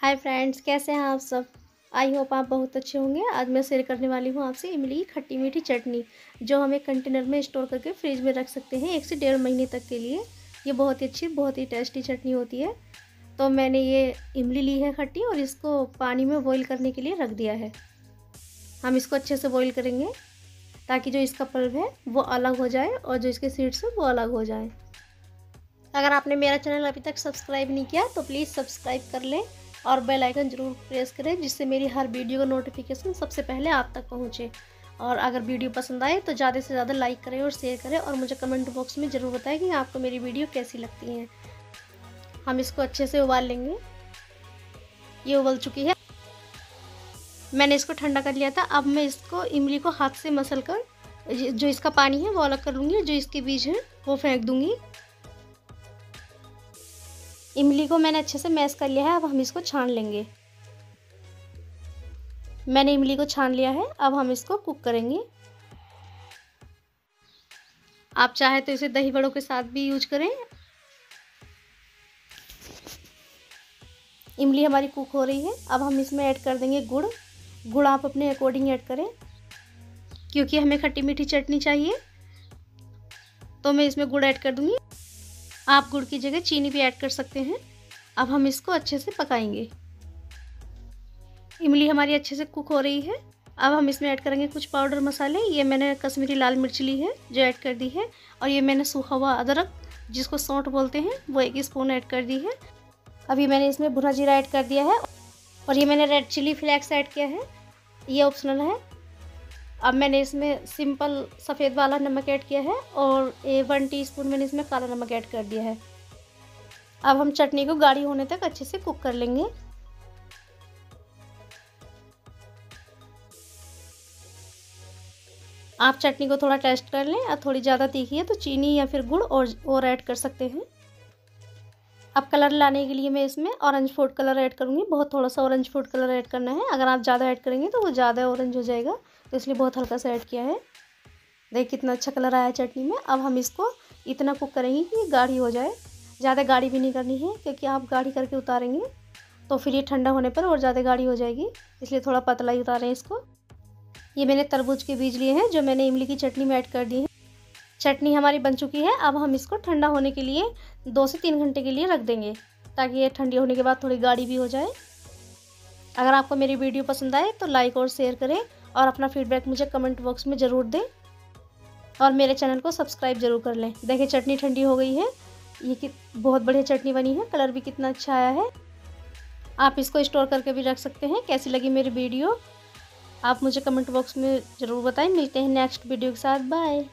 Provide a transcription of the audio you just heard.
Hi friends, कैसे हैं आप सब? आई होप आप बहुत अच्छे होंगे। आज मैं शेयर करने वाली हूँ आपसे इमली की खट्टी मीठी चटनी, जो हम एक कंटेनर में स्टोर करके फ्रिज में रख सकते हैं एक से डेढ़ महीने तक के लिए। ये बहुत ही अच्छी, बहुत ही टेस्टी चटनी होती है। तो मैंने ये इमली ली है खट्टी और इसको पानी में बॉईल करने के लिए रख दिया है। हम इसको अच्छे से बॉईल करेंगे, ताकि जो इसका पल्प है वो अलग हो जाए और जो इसके सीड्स हैं वो अलग हो जाए। अगर आपने मेरा चैनल अभी तक सब्सक्राइब नहीं किया तो प्लीज़ सब्सक्राइब कर लें। और बेल आइकन ज़रूर प्रेस करें, जिससे मेरी हर वीडियो का नोटिफिकेशन सबसे पहले आप तक पहुँचे। और अगर वीडियो पसंद आए तो ज़्यादा से ज़्यादा लाइक करें और शेयर करें और मुझे कमेंट बॉक्स में ज़रूर बताएँ कि आपको मेरी वीडियो कैसी लगती हैं। हम इसको अच्छे से उबाल लेंगे। ये उबल चुकी है। मैंने इसको ठंडा कर लिया था। अब मैं इसको इमली को हाथ से मसल कर, जो इसका पानी है वो अलग कर लूँगी जो इसके बीज हैं वो फेंक दूँगी। इमली को मैंने अच्छे से मैश कर लिया है, अब हम इसको छान लेंगे। मैंने इमली को छान लिया है, अब हम इसको कुक करेंगे। आप चाहे तो इसे दही बड़ों के साथ भी यूज़ करें। इमली हमारी कुक हो रही है, अब हम इसमें ऐड कर देंगे गुड़। गुड़ आप अपने अकॉर्डिंग ऐड करें, क्योंकि हमें खट्टी मीठी चटनी चाहिए। तो मैं इसमें गुड़ ऐड कर दूँगी। आप गुड़ की जगह चीनी भी ऐड कर सकते हैं। अब हम इसको अच्छे से पकाएँगे। इमली हमारी अच्छे से कुक हो रही है। अब हम इसमें ऐड करेंगे कुछ पाउडर मसाले। ये मैंने कश्मीरी लाल मिर्च ली है, जो ऐड कर दी है। और ये मैंने सूखा हुआ अदरक, जिसको सौंठ बोलते हैं, वो एक स्पून ऐड कर दी है। अभी मैंने इसमें भुना जीरा ऐड कर दिया है। और ये मैंने रेड चिली फ्लेक्स ऐड किया है। ये ऑप्शनल है। अब मैंने इसमें सिंपल सफ़ेद वाला नमक ऐड किया है और ए वन टीस्पून मैंने इसमें काला नमक ऐड कर दिया है। अब हम चटनी को गाढ़ी होने तक अच्छे से कुक कर लेंगे। आप चटनी को थोड़ा टेस्ट कर लें और थोड़ी ज़्यादा तीखी है तो चीनी या फिर गुड़ और और ऐड कर सकते हैं। अब कलर लाने के लिए मैं इसमें ऑरेंज फ़ूड कलर ऐड करूँगी। बहुत थोड़ा सा ऑरेंज फ़ूड कलर ऐड करना है। अगर आप ज़्यादा ऐड करेंगे तो वो ज़्यादा ऑरेंज हो जाएगा। तो इसलिए बहुत हल्का सा ऐड किया है। देख कितना अच्छा कलर आया चटनी में। अब हम इसको इतना कुक करेंगे कि गाढ़ी हो जाए। ज़्यादा गाढ़ी भी नहीं करनी है, क्योंकि आप गाढ़ी करके उतारेंगे तो फिर ये ठंडा होने पर और ज़्यादा गाढ़ी हो जाएगी। इसलिए थोड़ा पतला ही उतारें इसको। ये मैंने तरबूज के बीज लिए हैं, जो मैंने इमली की चटनी में ऐड कर दी है। चटनी हमारी बन चुकी है। अब हम इसको ठंडा होने के लिए दो से तीन घंटे के लिए रख देंगे, ताकि ये ठंडी होने के बाद थोड़ी गाढ़ी भी हो जाए। अगर आपको मेरी वीडियो पसंद आए तो लाइक और शेयर करें, और अपना फीडबैक मुझे कमेंट बॉक्स में ज़रूर दें, और मेरे चैनल को सब्सक्राइब ज़रूर कर लें। देखिए चटनी ठंडी हो गई है। ये कि, बहुत बढ़िया चटनी बनी है, कलर भी कितना अच्छा आया है। आप इसको स्टोर करके भी रख सकते हैं। कैसी लगी मेरी वीडियो? आप मुझे कमेंट बॉक्स में ज़रूर बताएँ। मिलते हैं नेक्स्ट वीडियो के साथ। बाय।